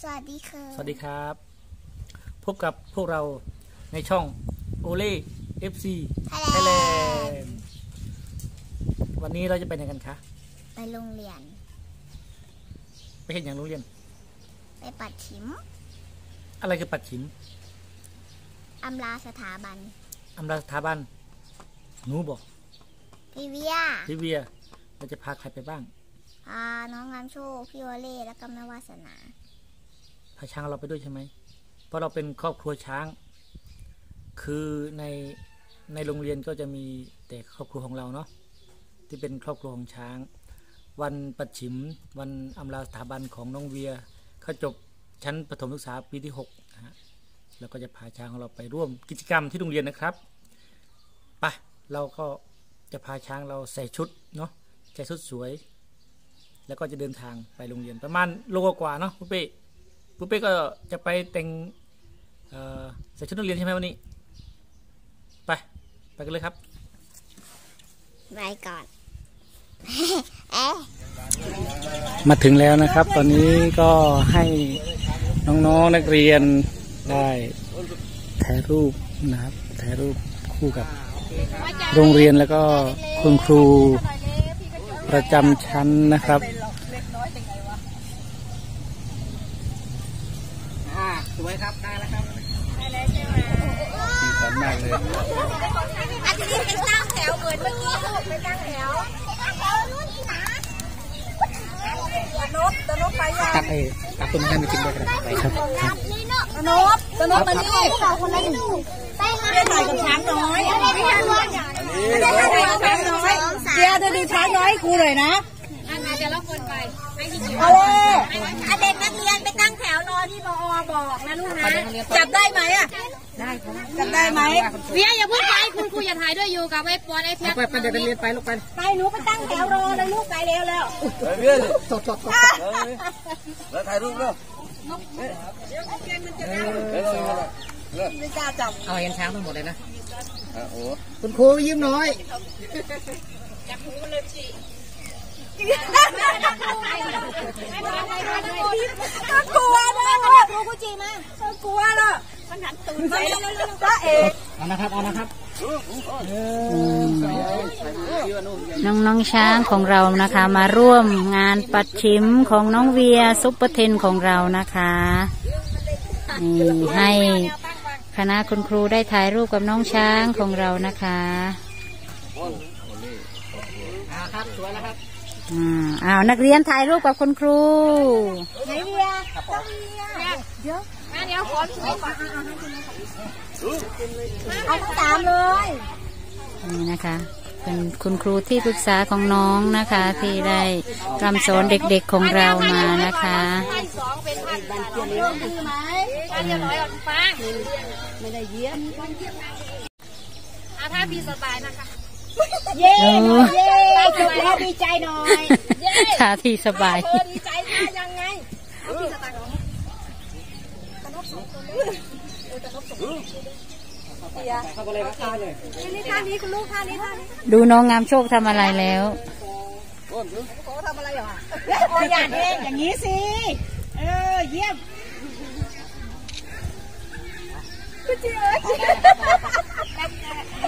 สวัสดีค่ะ สวัสดีครับ พบกับพวกเราในช่องโอเล่ FC Thailand วันนี้เราจะไปไหนกันคะ ไปโรงเรียน ไปเห็นอย่างโรงเรียน ไปปัจฉิม อะไรคือปัจฉิมอำลาสถาบันอำลาสถาบันหนูบอกพี่เวียร์พี่เวียร์เราจะพาใครไปบ้าง พาน้องงามโชค พี่วอเล่และก็แม่วาสนา พาช้างเราไปด้วยใช่ไหมเพราะเราเป็นครอบครัวช้าง คือในในโรงเรียนก็จะมีแต่ครอบครัวของเราเนาะที่เป็นครอบครัวของช้าง วันปัดฉิม วันอำลาสถาบันของน้องเวียเขาจบชั้นประถมศึกษาปีที่6นะฮะแล้วก็จะพาช้างของเราไปร่วมกิจกรรมที่โรงเรียนนะครับไปเราก็จะพาช้างเราใส่ชุดเนาะใส่ชุดสวย แล้วก็จะเดินทางไปโรงเรียนประมาณโลกว่าเนาะปุ๊เป้ ปุ๊เป้ก็จะไปแต่งเอ่อใส่ชุดนักเรียนใช่ไหมวันนี้ ไป ไปกันเลยครับไปก่อนเอ๊ะมาถึงแล้วนะครับ ตอนนี้ก็ให้น้องๆนักเรียนได้ถ่ายรูปนะครับถ่ายรูปคู่กับโรงเรียนแล้วก็คุณครูประจำชั้นนะครับ อ่าสวยครับ ได้แล้วครับ ดีสันมาก เลยอาทิตย์ไปตั้งแถวเหมือนเมื่อกี้ลูกไปตั้งแถวตั้งแถวนู่นนี่นะตะนบตะนบไปยังตักไอ้ตักต้นไม้มากินด้วยกันครับครับนี่เนาะตะนบตะนบมานี่เราคนละดูไปหาไม่ได้ถ่ายกับช้างน้อยไม่ได้ทำว่าอย่างไม่ได้ถ่ายกับช้างน้อยเดี๋ยวจะดูช้างน้อยให้ครูหน่อยนะ เอาเลยอะเด็กนักเรียนไปตั้งแถวรอที่บอบอกนะลูกนะจับได้ไหมอะได้จับได้ไหมเวียอย่าเพิ่งไปคุณครูอย่าถ่ายด้วยอยู่กับไอ้ปอนไอ้เพชรไปไปเดี๋ยวเรียนไปลูกไปไปหนูไปตั้งแถวรอเลยลูกไปเร็วแล้วสดสดสดแล้วถ่ายรูปแล้วไม่กล้าจับเอาเห็นช้างทั้งหมดเลยนะอะโอ้คุณครูยิ้มน้อยก็ กลัวนะครูกูจีมาก็กลัวละมันหันตูนไปจ้าเอกเอานะครับเอานะครับน้องน้องๆช้างของเรานะคะ มาร่วมงานปัดชิมของน้องเวียซุปเปอร์เทนของเรานะคะนี่ให้คณะคุณครูได้ถ่ายรูปกับน้องช้างของเรานะคะครับสวยแล้วครับ อ่าอ้าวนักเรียนถ่ายรูปกับคุณครูไหนเวียต้องเวียงั้นเดี๋ยวขอพี่ก่อนเอาทั้งสามเลยนี่นะคะเป็นคุณครูที่ปรึกษาของน้องนะคะ ที่ได้รำสอนเด็กๆของเรามานะคะท่านสองเป็นท่านบ้านเรียบร้อยไหมบ้านเรียบร้อยอะฟังไม่ได้เยี่ยมอาถ้าพี่สบายนะคะ เย้เย้จบแล้วดีใจหน่อยท่าที่สบายเออดีใจค่ะยังไงเอาพี่สบายของเข้าไปเลยครับเข้าไปเลยนี่ท่านี้คุณลูกท่านี้ท่านี้ดูน้องงามโชคทำอะไรแล้วโอ้ยอย่าเองอย่างนี้สิ เออ เยี่ยมยิ้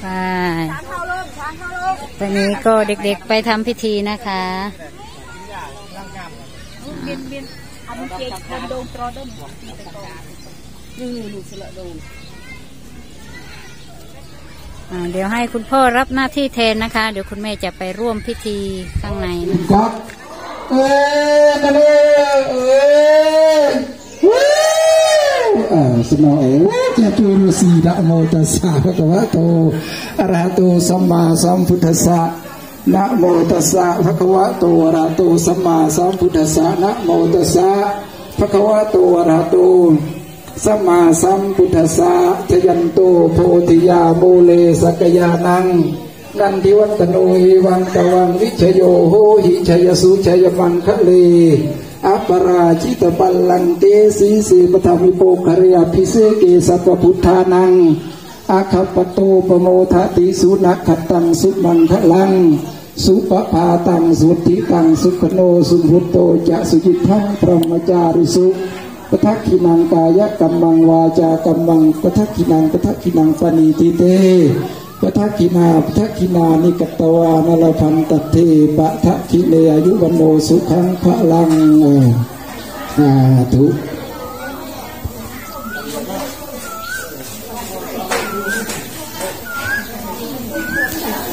ไปตอนนี้ก็เด็กๆไปทำพิธีนะคะอ่าเดี๋ยวให้คุณพ่อรับหน้าที่แทนนะคะ เดี๋ยวคุณแม่จะไปร่วมพิธีข้างในนะครับเอ่าสนอเอ้ยจะจูรุสีนะโมตัสสะภะคะวะโตอะระหะโตสัมมาสัมพุทธัสสะนะโมตัสสะภะคะวะโตอะระหะโตสัมมาสัมพุทธัสสะนะโมตัสสะพระควะโตอะระหะโตสัมมาสัมพุทธัสสะชยันโตโพธิยาโมเลสกยานังนันทิวัตโนหิวังตวังวิชโยโหหิชยสุชยมังคะเล ปราชิตปัลลังเตสีสีปทวิโปคริยพิเศเกสัพพุทธานังอาคัปโตปโมทติสุนักขตังสุมังคะลัง สุปปาตังสุติตังสุขโนสุหุตโตจะสุจิตทังพรหมจาริสุปทักขินังกายกัมมังวาจากัมมังปทักขินังปทักขินังปณีติเต ปทักขินาปทักขินานิกตวานลพันตเทปะทักขิเลอายุวันโนสุขังพระลังออสาธุ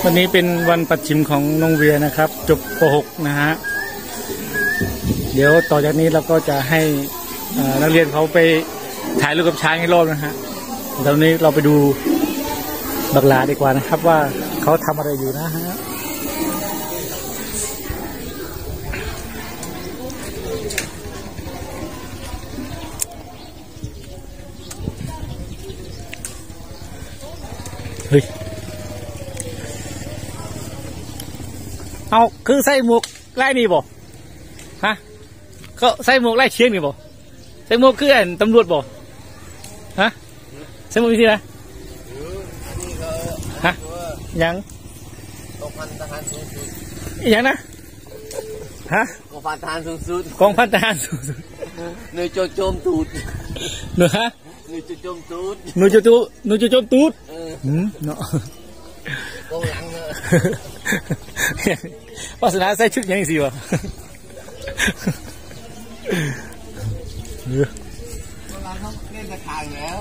วันนี้เป็นวันปัดชิมของน้องเวียนะครับ จบป .6 นะฮะ เดี๋ยวต่อจากนี้เราก็จะให้นักเรียนเขาไปถ่ายรูปกับช้างให้รอบนะฮะตอนนี้เราไปดู บักหลาดีกว่านะครับว่าเขาทำอะไรอยู่นะฮะเฮ้ย เอาคือใส่หมวกไล่นี่บ่ฮะก็ใส่หมวกไล่เชียงนี่บ่ใส่หมวกคืออันตำรวจบ่ฮะใส่หมวกที่ไหนฮะ ยังกองพันทหารสูงสุดอีหยังนะฮะกองพันทหารสูงสุดกองพันทหารสูงสุดหน่วยโจโจมตูดหนูฮะหน่วยโจโจมตูดหนูจะตูหนูจะโจมตูดเออหืมเนาะกองหลังเนอะวาสนาใส่ชุดหยังสิวะเออกองหลังเขาเล่นตะขางแล้ว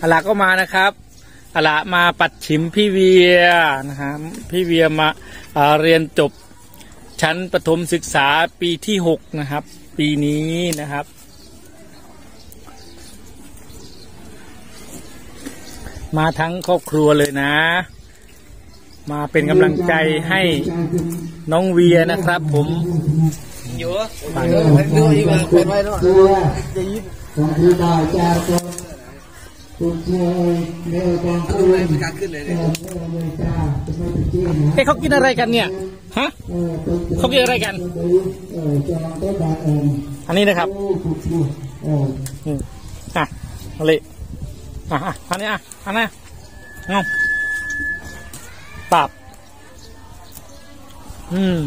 อาลาก็มานะครับ อลามาปัดฉิมพี่เวียนะฮะพี่เวียมาเอ่อเรียนจบชั้นประถมศึกษาปีที่หกนะครับ ปีนี้นะครับ มาทั้งครอบครัวเลยนะ มาเป็นกำลังใจให้น้องเวียนะครับ ผมอยู่ฝากด้วยดูอีกมา เอ้เขากินอะไรกันเนี่ย ฮะ เขากินอะไรกัน อันนี้นะครับอะอะไรอะอันนี้อะ อันนี้งงปับ อืม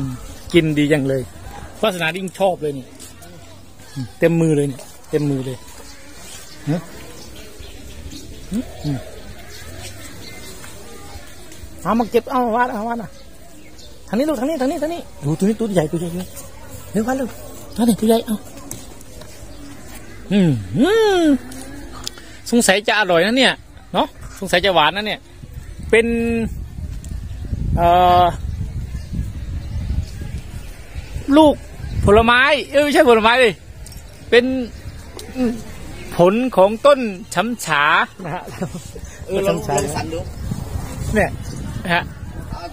กินดีอย่างเลยวาสนาดิ้งชอบเลยนี่ เต็มมือเลยเนี่ย เต็มมือเลยฮะ เอามาเก็บเอามาวาดเอาวาดอะทางนี้ลูกทางนี้ทางนี้ทางนี้ดูตัวนี้ตัวใหญ่ตัวใหญ่เลยเร็ววาดเร็วตัวนี้ตัวใหญ่เอาอืมอืมสงสัยจะอร่อยนะเนี่ยเนาะสงสัยจะหวานนะเนี่ย เป็นเอ่อลูกผลไม้ เอ้ยไม่ใช่ผลไม้เลยเป็น ผลของต้นช้ำฉานะฮะเออลองลองสันดูเนี่ยนะฮะ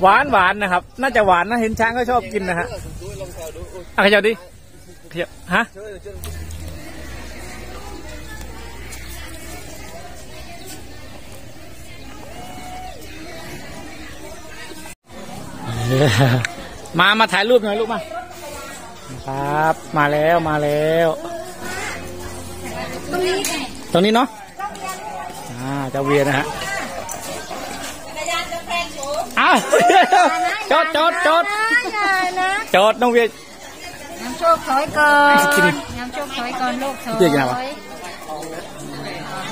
หวานหวานนะครับ น่าจะหวานนะเห็นช้างก็ชอบกินนะฮะดูลองแถวดูอะขยับดิขยับฮะช่วยช่วยมา มาถ่ายรูปหน่อยลูกมา ครับ มาแล้ว มาแล้ว ตรงนี้เนาะอ่าเจ้าเวียนะฮะอ้าวจอดจอดจอดจอดน้องเวียน้ำโชคถอยก่อนกินน้ำโชคถอยก่อนลูกถอยเรียกยังไงวะ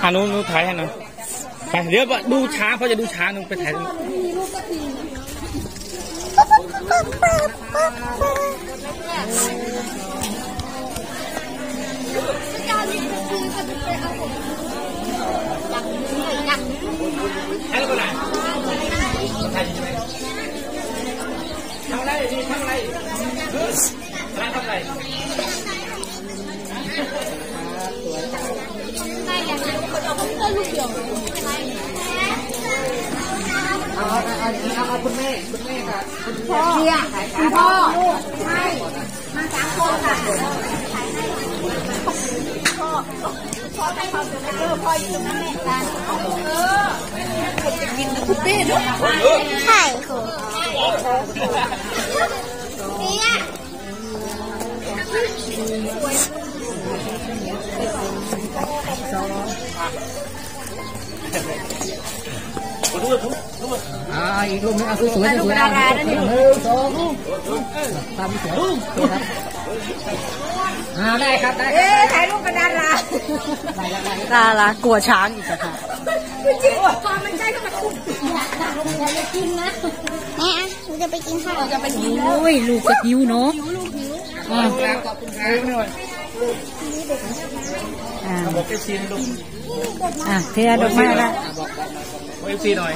อ่านู้นนู้นถ่ายให้หน่อยไปเดี๋ยวดูช้างเขาจะดูช้างนู้นไปถ่ายต รงนี้ให้เราไปไหนถ่ายใช่ไมทำอะไรดีทำอะไรร้านทำอะไรคุณพ่อใช่มาสามคนค่ะ ใช่ค่ะเนี่ยอ่าอีกรูปนึงอะสวยสวยสวยอะหนึ่งสองตามสวยครับ อ่าได้ครับได้เอ๊ถ่ายรูปกับดาราดารากลัวช้างอีกอะค่ะจริงพอมันใช่ก็มาคุมแม่อะหนูจะไปกินข้าวจะไปกินโอ้ยลูกจะหิวเนาะอะขอบคุณครับอ่าบอกเอฟซีลูกอะเพื่อดอกไม้ละเอฟซีหน่อย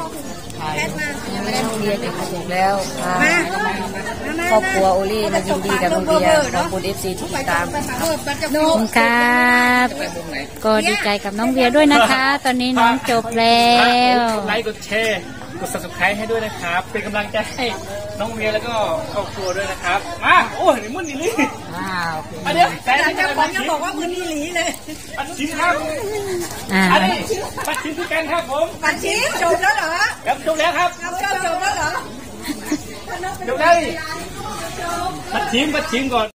ไม่ได้โรงเรียนเด็กถูกแล้วครอบครัวโอลี่มายินดีกับโรงเรียนขอบคุณเอฟซีที่ติดตามขอบคุณครับก็ดีใจกับน้องเวียด้วยนะคะ ตอนนี้น้องจบแล้วไลค์กดแชร์ กด subscribe ให้ด้วยนะครับ เป็นกำลังใจให้น้องเวียแล้วก็ครอบครัวด้วยนะครับ มา โอ้ยนี่มึนนี่ลี่ว้าวอันเนี้ยแต่อันนี้เจ้าขปัองดยังชิมบอกว่ามือนี่หลีเลย ปัดชิมครับ อ่าอันนี้ปัดชิมคือกันครับผมปัดชี้จบแล้วเหรอครับจบแล้วครับเอาจบแล้วเหรอจบแล้วปัดชิมปัดชิมก่อน